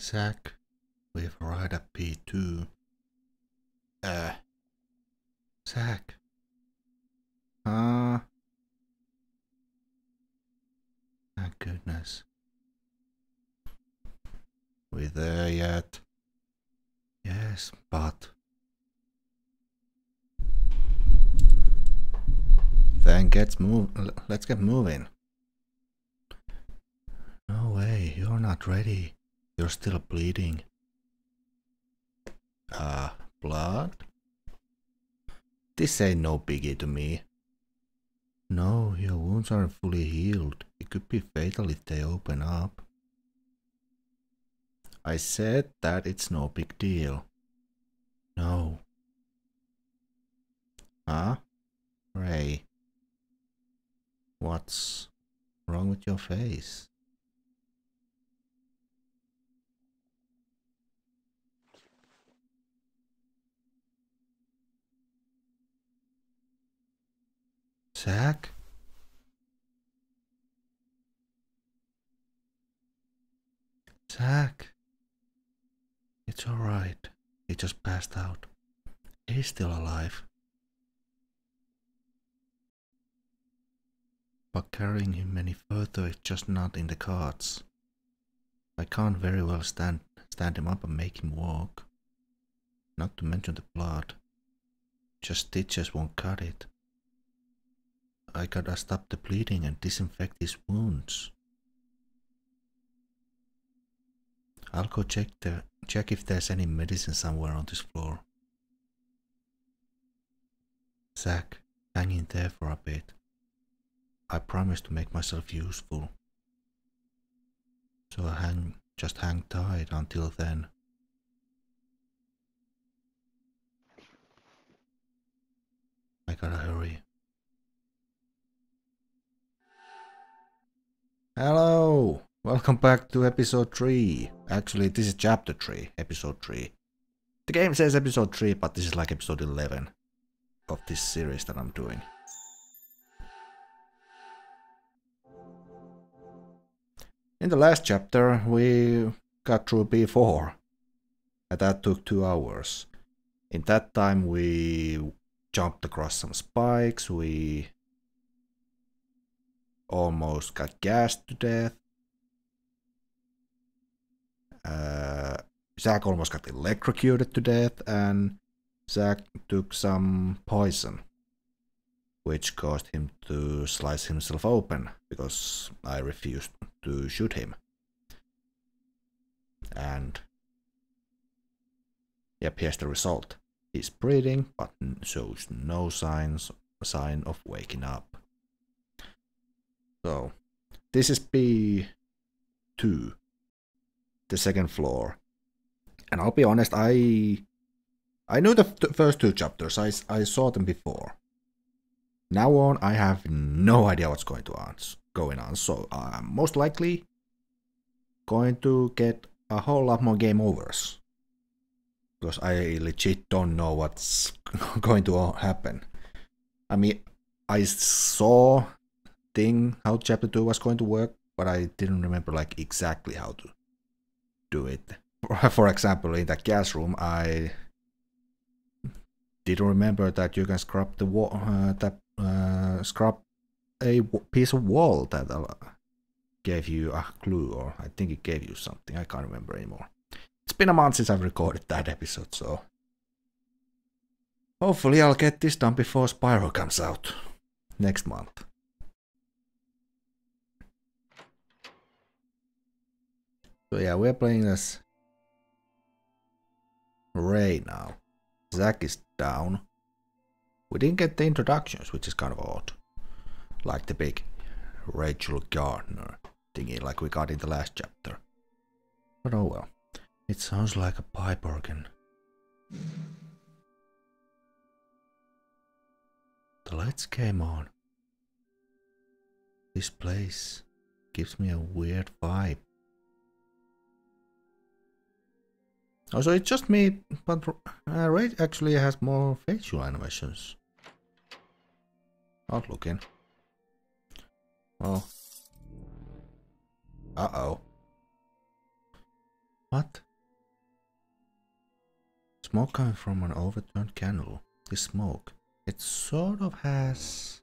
Zack, we've arrived at B2. Uh. Zack. Ah. Thank goodness. We there yet? Yes, but. Then get move. Let's get moving. No way, you're not ready. You're still bleeding. Ah, blood? This ain't no biggie to me. No, your wounds aren't fully healed. It could be fatal if they open up. I said that it's no big deal. No. Huh? Ray. What's wrong with your face? Zack? Zack? It's alright. He just passed out. He's still alive. But carrying him any further is just not in the cards. I can't very well stand stand him up and make him walk. Not to mention the blood. Just stitches won't cut it. I gotta stop the bleeding and disinfect his wounds. I'll go check the check if there's any medicine somewhere on this floor. Zack, hang in there for a bit. I promise to make myself useful. So I hang just hang tight until then. I gotta hurry. Hello! Welcome back to episode 3. Actually, this is chapter 3, episode 3. The game says episode 3, but this is like episode 11 of this series that I'm doing. In the last chapter, we got through B4, and that took two hours. In that time, we jumped across some spikes, we almost got gassed to death. Uh, Zack almost got electrocuted to death, and Zack took some poison, which caused him to slice himself open because I refused to shoot him. And yep, here's the result. He's breathing, but shows no signs sign of waking up. So, this is B2, the second floor. And I'll be honest, I I knew the first two chapters. I, I saw them before. Now on, I have no idea what's going to on, going on. So I'm most likely going to get a whole lot more game overs. Because I legit don't know what's going to happen. I mean, I saw thing how chapter 2 was going to work, but I didn't remember like exactly how to do it. For example, in that gas room, I didn't remember that you can scrub the wall, uh, that uh, scrub a piece of wall that uh, gave you a clue, or I think it gave you something. I can't remember anymore. It's been a month since I've recorded that episode, so hopefully I'll get this done before Spyro comes out next month. So yeah, we're playing as Ray now. Zack is down. We didn't get the introductions, which is kind of odd. Like the big Rachel Gardner thingy like we got in the last chapter. But oh well. It sounds like a pipe organ. The lights came on. This place gives me a weird vibe. Also, it's just me, but uh, Ray actually has more facial animations. Not looking. Oh. Uh-oh. What? Smoke coming from an overturned candle. This smoke, it sort of has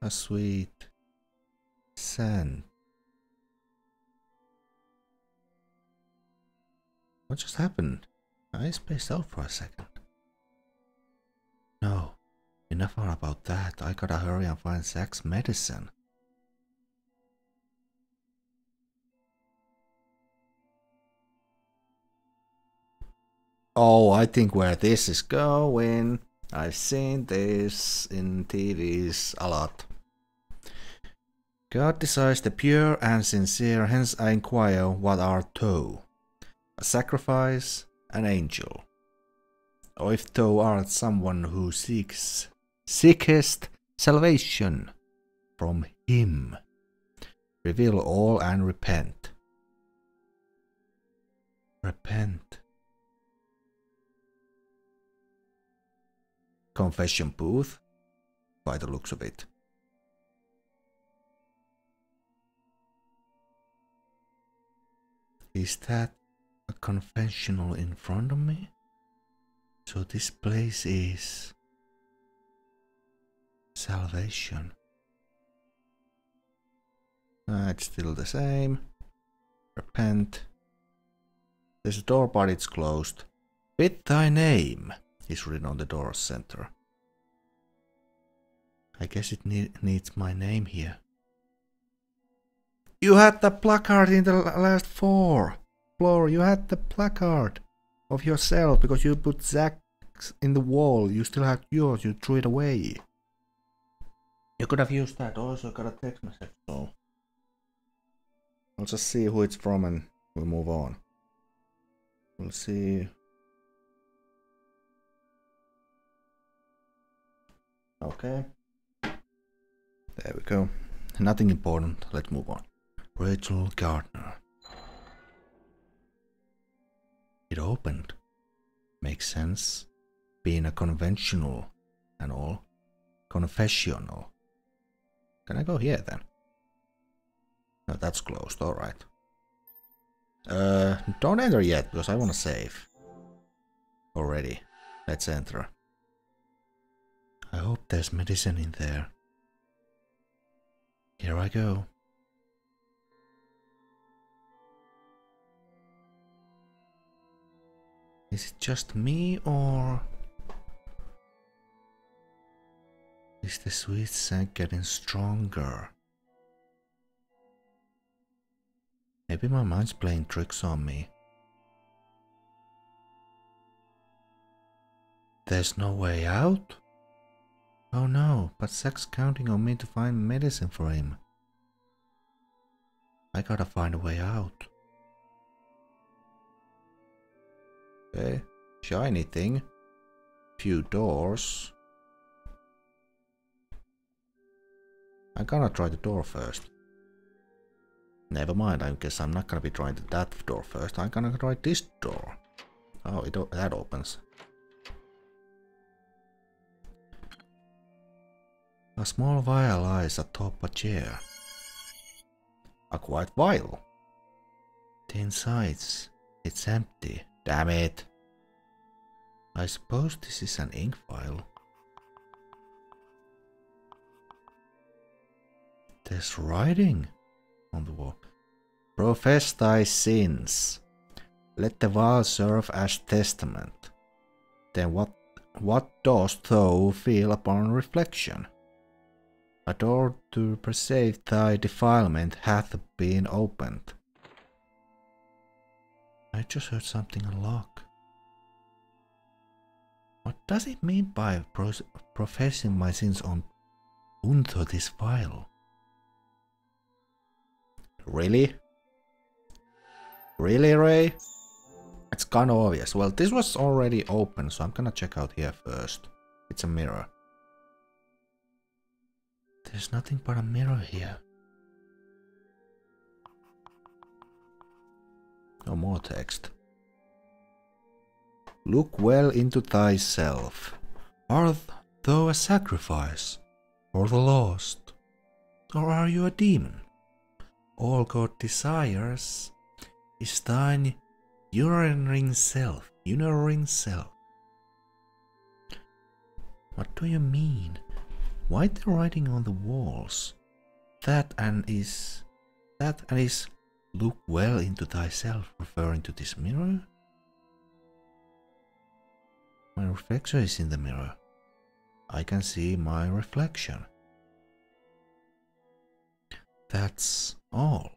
a sweet scent. What just happened? I spaced out for a second. No, enough about that. I gotta hurry and find Zack's medicine. Oh, I think where this is going. I've seen this in TVs a lot. God desires the pure and sincere, hence I inquire what are two? A sacrifice, an angel. Or if thou art someone who seeks, seekest salvation from him, reveal all and repent. Repent. confession booth, by the looks of it. Is that a confessional in front of me? So this place is salvation. Uh, it's still the same. Repent. There's a door, but it's closed. With thy name is written on the door center. I guess it ne needs my name here. You had the placard in the last four floor. You had the placard of yourself because you put Zack's in the wall. You still had yours. You threw it away. You could have used that. Also got a text message. So I'll just see who it's from and we'll move on. We'll see Okay. There we go. Nothing important. Let's move on. Rachel Gardner. It opened. Makes sense. Being a conventional and all. Confessional. Can I go here then? No, that's closed. Alright. Uh, don't enter yet because I want to save. Already. Let's enter. I hope there's medicine in there. Here I go. Is it just me or is the sweet scent getting stronger? Maybe my mind's playing tricks on me. There's no way out? Oh no, but Zack's counting on me to find medicine for him. I gotta find a way out. Okay, shiny thing. Few doors. I'm gonna try the door first. Never mind, I guess I'm not gonna be trying that door first. I'm gonna try this door. Oh, it that opens. A small vial lies atop a chair. A quiet vial. The insides, it's empty. Damn it. I suppose this is an ink file. There's writing on the wall. Profess thy sins. Let the vial serve as testament. Then what what dost thou feel upon reflection? A door to preserve thy defilement hath been opened. I just heard something unlock. What does it mean by professing my sins on unto this file? Really? Really, Ray? It's kinda obvious. Well, this was already open, so I'm gonna check out here first. It's a mirror. There's nothing but a mirror here. No more text. Look well into thyself. Art thou a sacrifice for the lost? Or are you a demon? All God desires is thine unerring self. Unerring self. What do you mean? Why the writing on the walls? That and is that and is look well into thyself referring to this mirror? My reflection is in the mirror. I can see my reflection. That's all.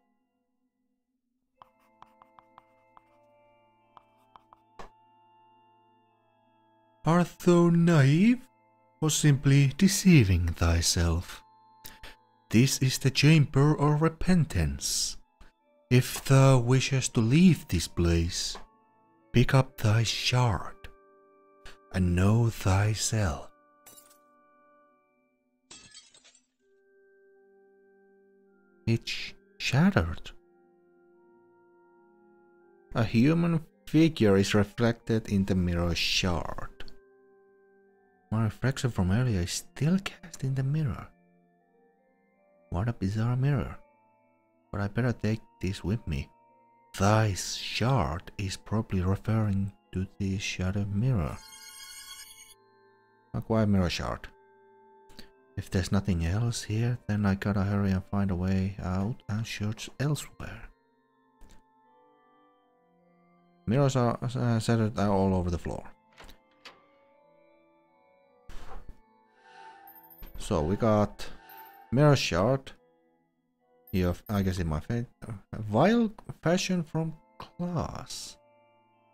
Art thou naive or simply deceiving thyself? This is the chamber of repentance. If thou wishest to leave this place, pick up thy shard and know thyself. It's shattered. A human figure is reflected in the mirror shard. My reflection from earlier is still cast in the mirror. What a bizarre mirror. But I better take this with me. Thy shard is probably referring to the shattered mirror. Acquire mirror shard. If there's nothing else here, then I gotta hurry and find a way out and search elsewhere. Mirrors are uh, scattered all over the floor. So we got mirror shard. Here, I guess in my face. Uh, vial fashion from class.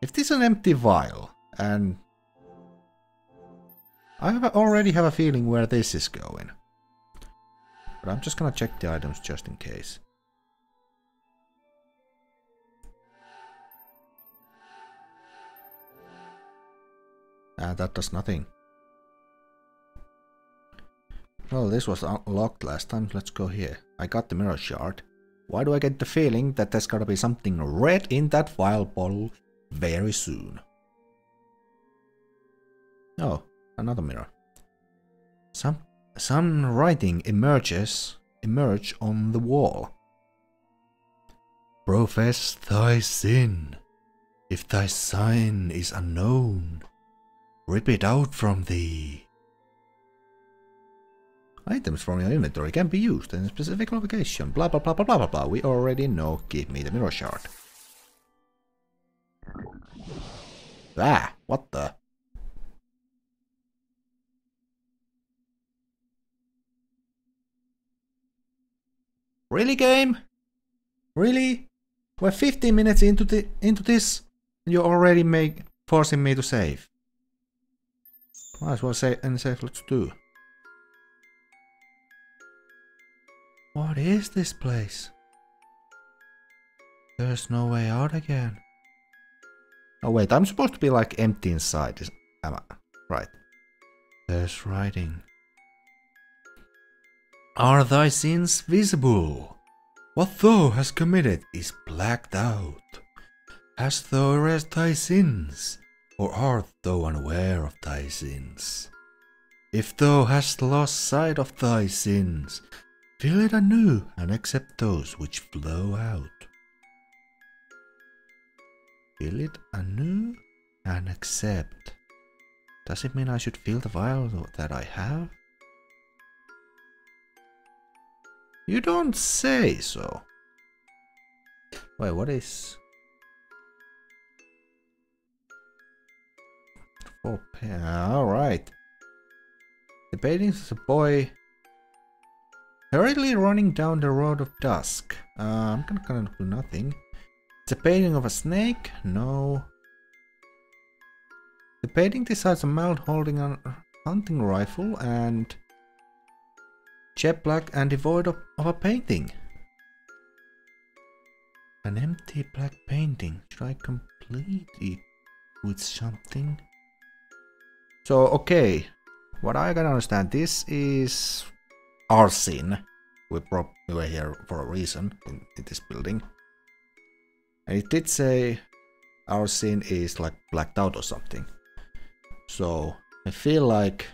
If this is an empty vial and I have already have a feeling where this is going. But I'm just gonna check the items just in case. And that does nothing. Well, this was unlocked last time. Let's go here. I got the mirror shard. Why do I get the feeling that there's gotta be something red in that vial bottle very soon? Oh, another mirror. Some some writing emerges emerge on the wall. Profess thy sin. If thy sign is unknown, rip it out from thee. Items from your inventory can be used in a specific location. Blah blah blah blah blah blah blah. We already know. Give me the mirror shard. Ah, what the? Really, game? Really? We're 15 minutes into the into this, and you're already make forcing me to save. Might as well say and save. Let's do. What is this place? There's no way out again. Oh wait, I'm supposed to be like empty inside. Am I? Right. There's writing. Are thy sins visible? What thou hast committed is blacked out. Hast thou erased thy sins, or art thou unaware of thy sins? If thou hast lost sight of thy sins, feel it anew and accept those which flow out. Feel it anew and accept. Does it mean I should feel the vial that I have? You don't say so. Wait, what is... Four Alright. Debating is a boy hurriedly running down the road of dusk. Uh, I'm gonna, gonna do nothing. It's a painting of a snake? No. The painting decides a man holding a hunting rifle and jet black and devoid of, of a painting. An empty black painting. Should I complete it with something? So, okay. What I can understand, this is our. We we here for a reason in, in this building. And it did say our scene is like blacked out or something. So I feel like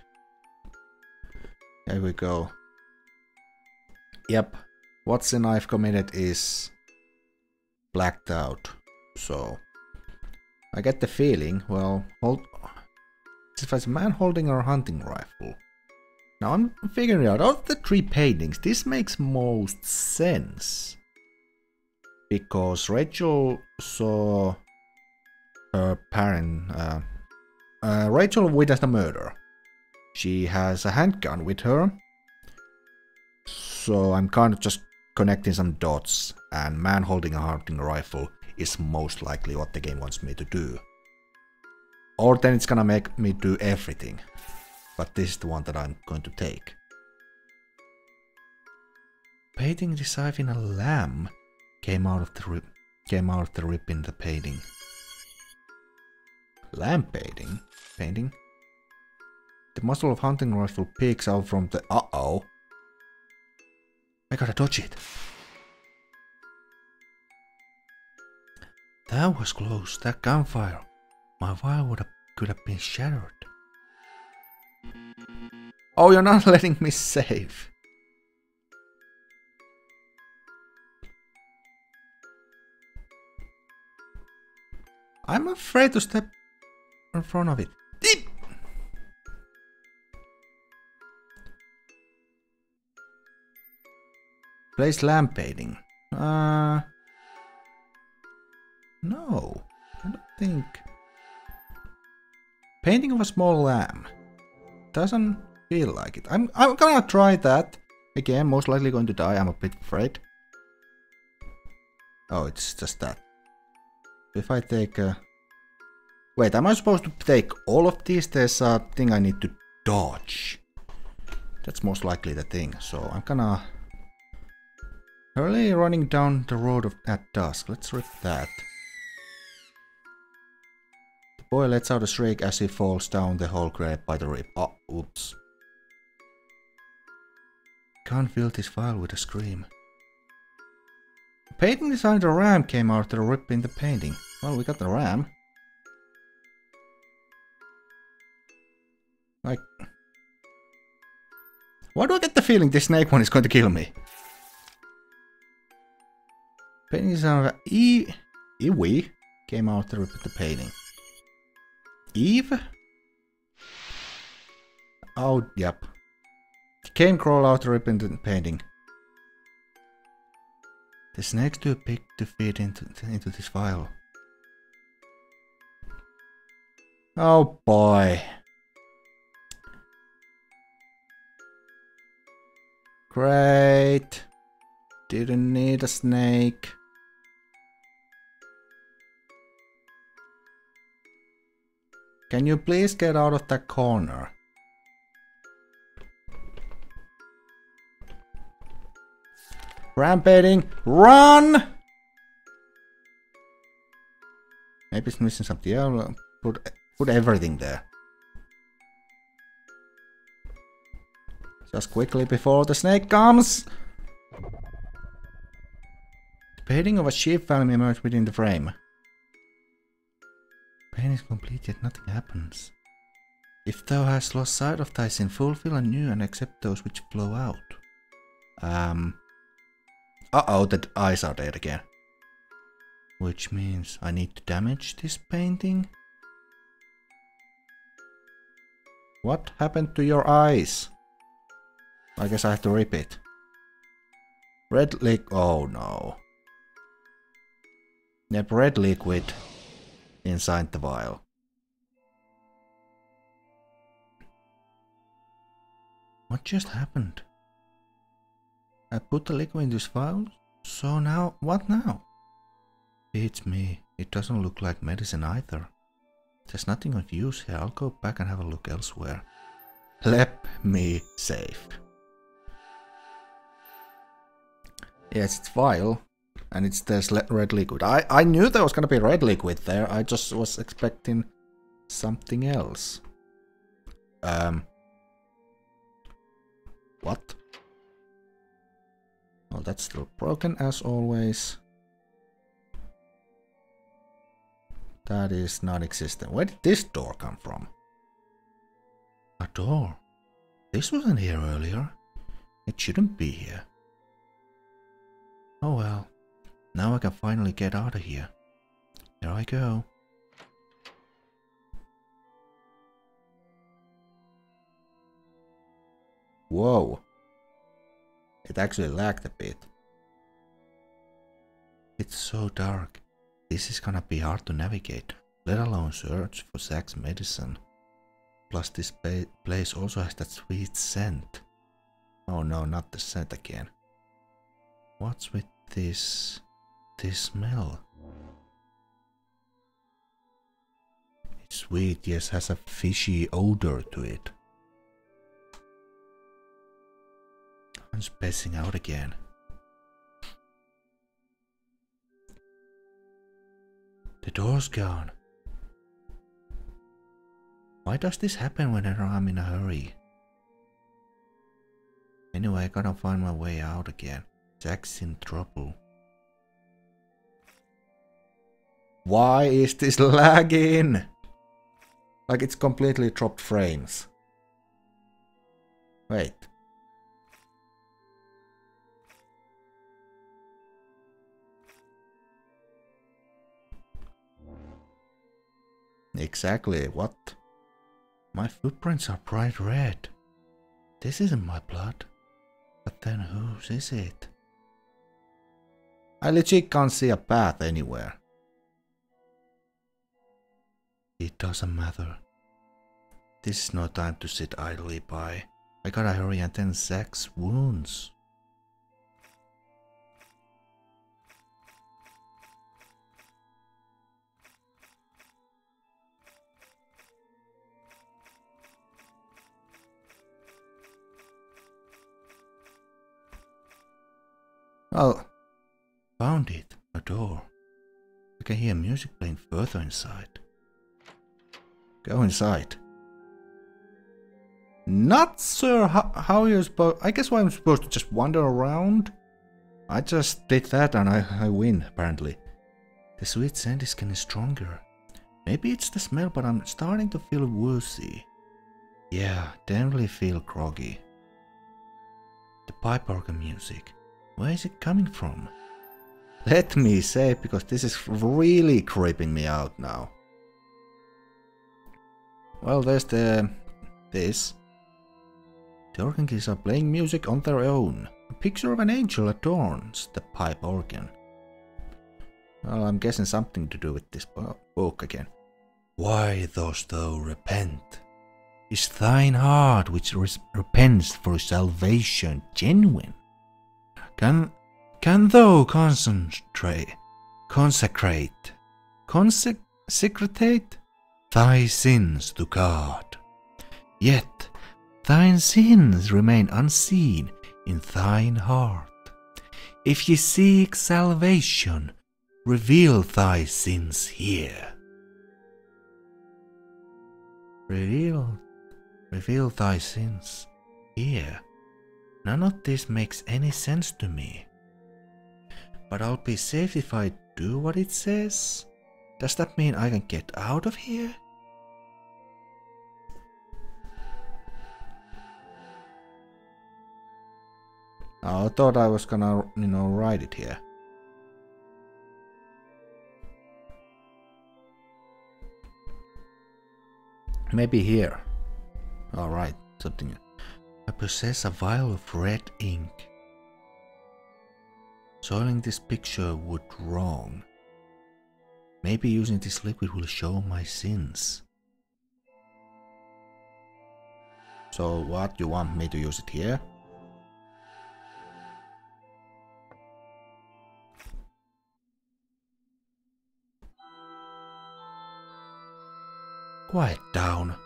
here we go. Yep, what's the knife committed is blacked out. So I get the feeling, well, hold if it's a man holding a hunting rifle. Now I'm figuring out, of the three paintings, this makes most sense. Because Rachel saw her parent, uh, uh, Rachel witnessed a murder. She has a handgun with her. So I'm kind of just connecting some dots and man holding a hunting rifle is most likely what the game wants me to do. Or then it's gonna make me do everything. But this is the one that I'm going to take. Painting deciding a lamb came out of the rip came out of the rip in the painting. Lamb painting? Painting? The muzzle of hunting rifle peeks out from the uh-oh. I gotta dodge it. That was close, that gunfire. My vial would have, could have been shattered. Oh, you're not letting me save. I'm afraid to step in front of it. Deep. Place lamp painting. Uh, no, I don't think. Painting of a small lamb. Doesn't feel like it. I'm, I'm gonna try that. Again, most likely going to die, I'm a bit afraid. Oh, it's just that. If I take a... Wait, am I supposed to take all of these? There's a thing I need to dodge. That's most likely the thing, so I'm gonna... Early running down the road of, at dusk. Let's rip that The boy lets out a shriek as he falls down the hole created by the rip. Oh, oops. Can't fill this file with a scream. painting designed a ram came out of the rip in the painting. Well, we got the ram. Like... Why do I get the feeling this snake one is going to kill me? Painting design of E... Iwi came out of the rip in the painting. Eve? Oh, yep. Cane crawl out the painting. The snake's too big to fit into, into this file. Oh boy. Great. Didn't need a snake. Can you please get out of that corner? Rampaging! Run! Maybe it's missing something. Yeah, put, put everything there. Just quickly before the snake comes! The painting of a sheep family emerged within the frame. Pain is complete, yet nothing happens. If thou hast lost sight of thy sin, fulfill anew and accept those which flow out. Um. Uh oh, the eyes are there again. Which means I need to damage this painting? What happened to your eyes? I guess I have to rip it. Red liquid. Oh no. Yep, red liquid inside the vial. What just happened? I put the liquid in this vial, so now, what now? It's me. It doesn't look like medicine either. There's nothing of use here. I'll go back and have a look elsewhere. Let me save. Yes, it's vial. And it's there's red liquid. I, I knew there was gonna be red liquid there. I just was expecting something else. Um. What? Well, that's still broken as always. That is non-existent. Where did this door come from? A door? This wasn't here earlier. It shouldn't be here. Oh well. Now I can finally get out of here. Here I go. Whoa. It actually lagged a bit. It's so dark. This is gonna be hard to navigate, let alone search for Zack's medicine. Plus this place also has that sweet scent. Oh no, not the scent again. What's with this... this smell? It's sweet, yes, has a fishy odor to it. Spacing out again. The door's gone. Why does this happen whenever I'm in a hurry? Anyway, I gotta find my way out again. Zack's in trouble. Why is this lagging? Like it's completely dropped frames. Wait. Exactly, what? My footprints are bright red. This isn't my blood. But then whose is it? I legit can't see a path anywhere. It doesn't matter. This is no time to sit idly by. I gotta hurry and tend Zack's wounds. Well, found it. A door. I can hear music playing further inside. Go inside. Not sure how, how you're supposed... I guess why I'm supposed to just wander around? I just did that and I, I win, apparently. The sweet scent is getting stronger. Maybe it's the smell, but I'm starting to feel woozy. Yeah, definitely feel groggy. The pipe organ music. Where is it coming from? Let me say, because this is really creeping me out now. Well, there's the... this. The organ keys are playing music on their own. A picture of an angel adorns the pipe organ. Well, I'm guessing something to do with this book again. Why dost thou repent? Is thine heart which repents for salvation genuine? Can, can thou concentrate, consecrate, consecrate thy sins to God? Yet thine sins remain unseen in thine heart. If ye seek salvation, reveal thy sins here. Reveal, reveal thy sins here. None of this makes any sense to me. But I'll be safe if I do what it says? Does that mean I can get out of here? I thought I was gonna, you know, write it here. Maybe here. Alright, something I possess a vial of red ink. Soiling this picture would wrong. Maybe using this liquid will show my sins. So what, you want me to use it here? Quiet down.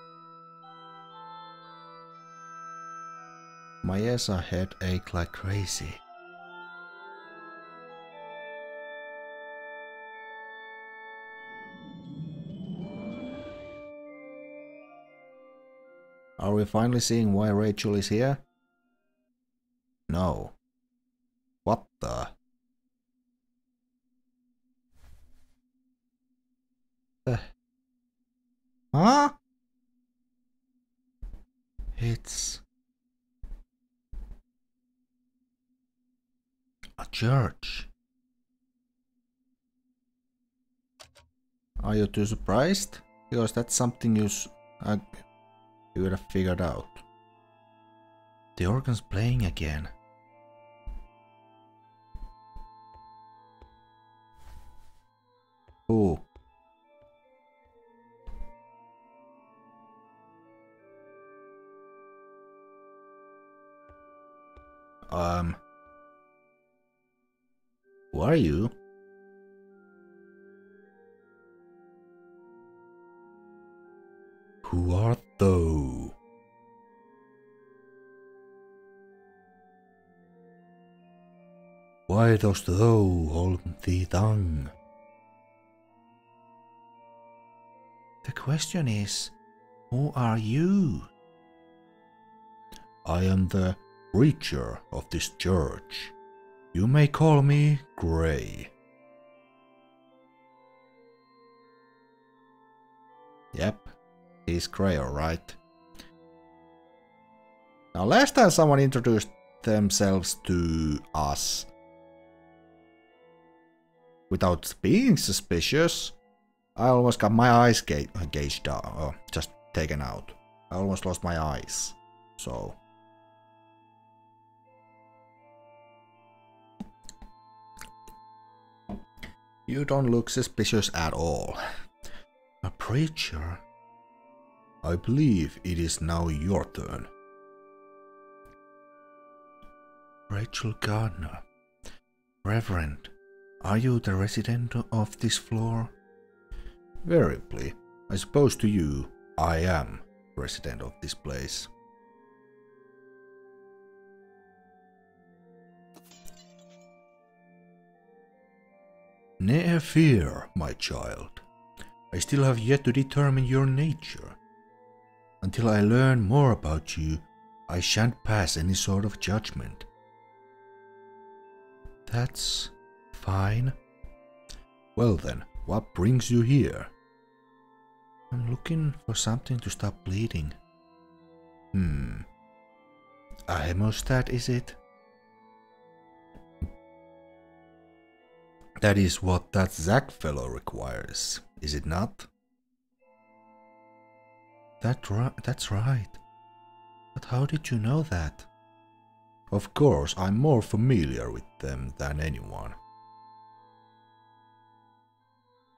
My ears are head ache like crazy. Are we finally seeing why Rachel is here? No. What the? Uh. Huh? It's a church. Are you too surprised? Because that's something you, uh, you would have figured out. The organ's playing again. Who? Um. Who are you? Who art thou? Why dost thou hold thee tongue? The question is, who are you? I am the preacher of this church. You may call me Gray. Yep, he's Gray, alright. Now, last time someone introduced themselves to us without being suspicious, I almost got my eyes ga gauged out, uh, just taken out. I almost lost my eyes. So, You don't look suspicious at all. A preacher? I believe it is now your turn. Rachel Gardner. Reverend, are you the resident of this floor? Variably. I suppose to you, I am resident of this place. Ne'er fear, my child. I still have yet to determine your nature. Until I learn more about you, I shan't pass any sort of judgment. That's fine. Well then, what brings you here? I'm looking for something to stop bleeding. Hmm. A hemostat, is it? That is what that Zack fellow requires, is it not? That ri that's right. But how did you know that? Of course, I'm more familiar with them than anyone.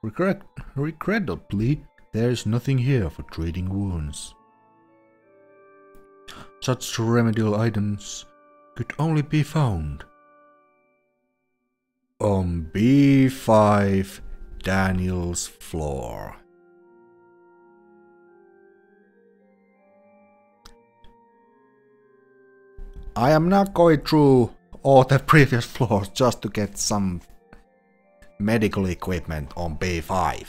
Regret regrettably, there is nothing here for treating wounds. Such remedial items could only be found on B5 Daniel's floor. I am not going through all the previous floors just to get some medical equipment on B5.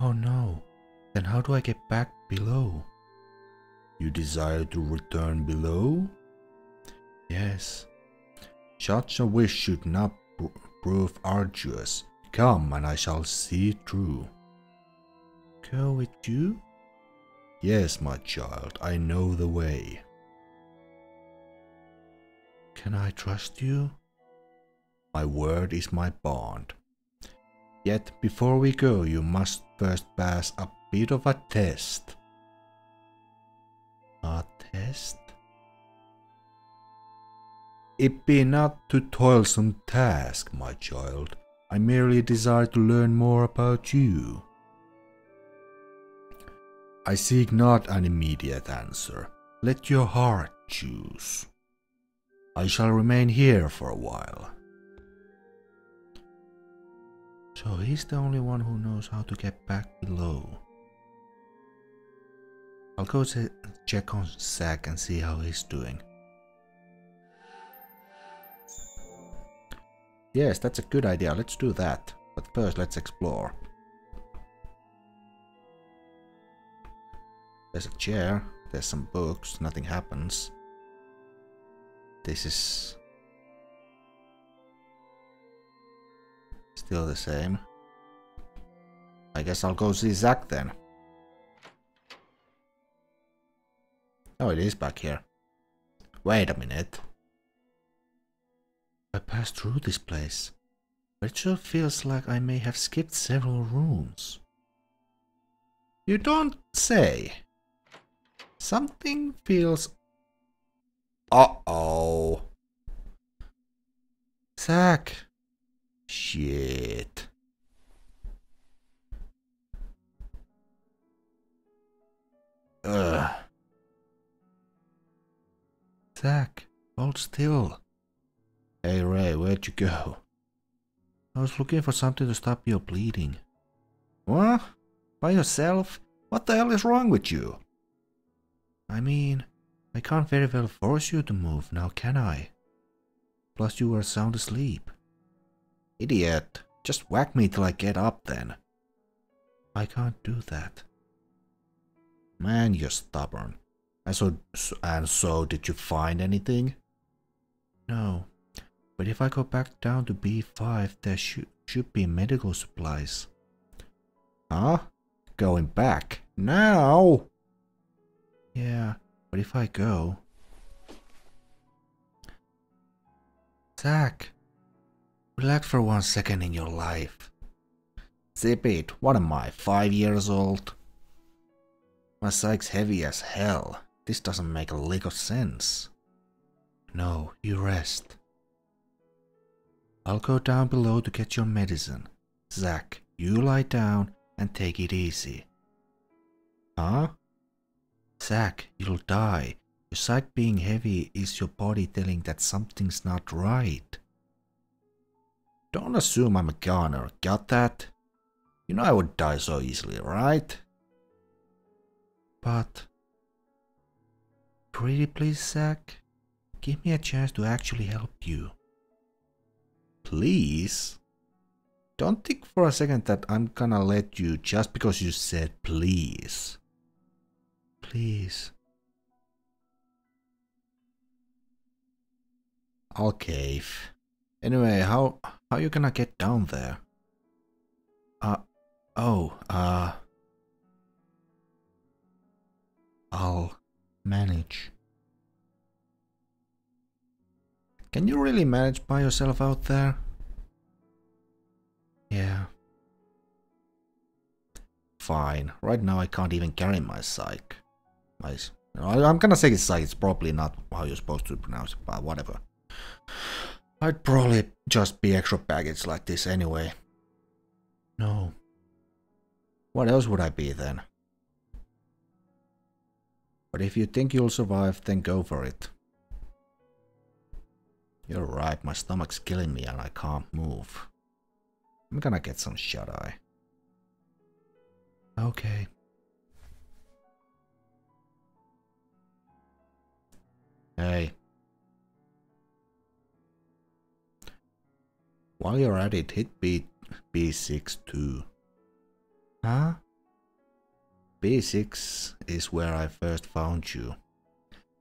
Oh no, then how do I get back below? You desire to return below? Yes. Such a wish should not pr prove arduous. Come, and I shall see it through. Go with you? Yes, my child, I know the way. Can I trust you? My word is my bond. Yet before we go, you must first pass a bit of a test. A test? It be not too toilsome task, my child. I merely desire to learn more about you. I seek not an immediate answer. Let your heart choose. I shall remain here for a while. So he's the only one who knows how to get back below. I'll go check on Zack and see how he's doing. Yes, that's a good idea. Let's do that. But first, let's explore. There's a chair. There's some books. Nothing happens. This is... Still the same. I guess I'll go see Zack then. Oh, it is back here. Wait a minute. I passed through this place, but it sure feels like I may have skipped several rooms. You don't say. Something feels... Uh-oh. Zack. Shit. Ugh. Zack, hold still. Hey Ray, where'd you go? I was looking for something to stop your bleeding. What? By yourself? What the hell is wrong with you? I mean, I can't very well force you to move now, can I? Plus you were sound asleep. Idiot. Just whack me till I get up then. I can't do that. Man, you're stubborn. And so, and so, did you find anything? No, but if I go back down to B5, there should, should be medical supplies. Huh? Going back? Now? Yeah, but if I go... Zack, relax for one second in your life. Zip it, what am I, five years old? My psyche's heavy as hell. This doesn't make a lick of sense. No, you rest. I'll go down below to get your medicine. Zack, you lie down and take it easy. Huh? Zack, you'll die. Your being heavy is your body telling that something's not right. Don't assume I'm a goner, got that? You know I would die so easily, right? But... Pretty please, Zack? Give me a chance to actually help you. Please? Don't think for a second that I'm gonna let you just because you said please. Please. I'll cave. Anyway, how how you gonna get down there? Uh oh, uh I'll manage. Can you really manage by yourself out there? Yeah. Fine. Right now I can't even carry my psych. My, I'm gonna say it's psych, it's probably not how you're supposed to pronounce it, but whatever. I'd probably just be extra baggage like this anyway. No. What else would I be then? But if you think you'll survive, then go for it. You're right, my stomach's killing me and I can't move. I'm gonna get some shut-eye. Okay. Hey. While you're at it, hit B B6 too. Huh? B6 is where I first found you.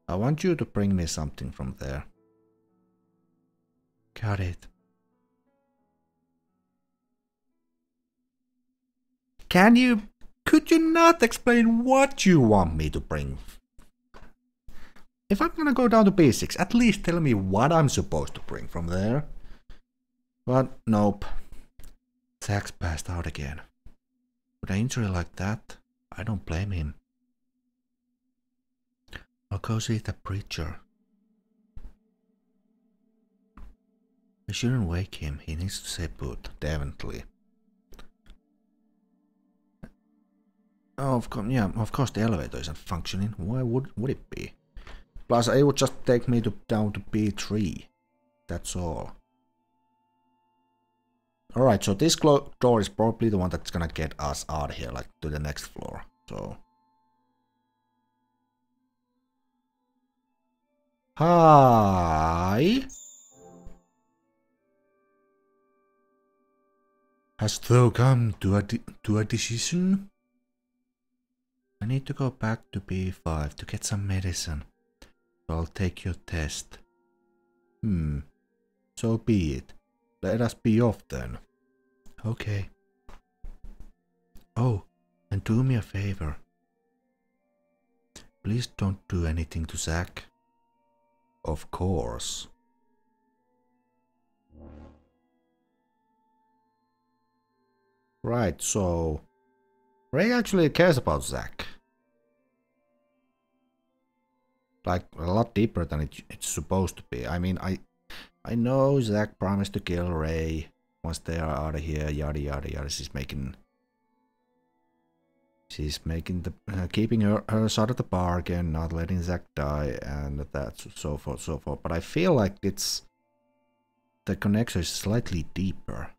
I want you to bring me something from there. Got it. Can you... Could you not explain what you want me to bring? If I'm gonna go down to basics, at least tell me what I'm supposed to bring from there. But nope. Zack's passed out again. With an injury like that, I don't blame him. I'll go see the preacher. I shouldn't wake him. He needs to stay put, definitely. Oh, of course, yeah, of course the elevator isn't functioning. Why would would it be? Plus, it would just take me to down to B3. That's all. Alright, so this door is probably the one that's gonna get us out of here, like to the next floor. So. Hi. Hast thou come to a, to a decision? I need to go back to B5 to get some medicine. So I'll take your test. Hmm. So be it. Let us be off then. Okay. Oh, and do me a favor. Please don't do anything to Zack. Of course. Right, so Ray actually cares about Zack. Like a lot deeper than it, it's supposed to be. I mean, I I know Zack promised to kill Ray once they are out of here. Yada yada yada. She's making she's making the uh, keeping her her side of the bargain, not letting Zack die, and that so forth so forth. But I feel like it's the connection is slightly deeper.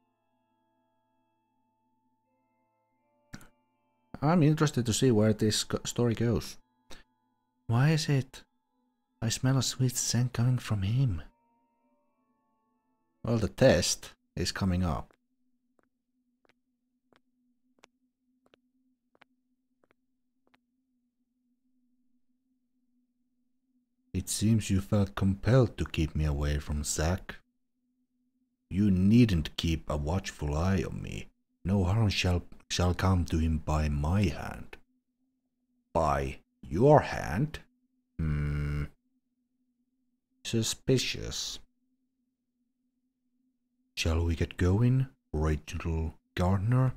I'm interested to see where this story goes. Why is it? I smell a sweet scent coming from him. Well, the test is coming up. It seems you felt compelled to keep me away from Zack. You needn't keep a watchful eye on me. No harm shall, shall come to him by my hand. By your hand? Hmm. Suspicious. Shall we get going, Rachel Gardner?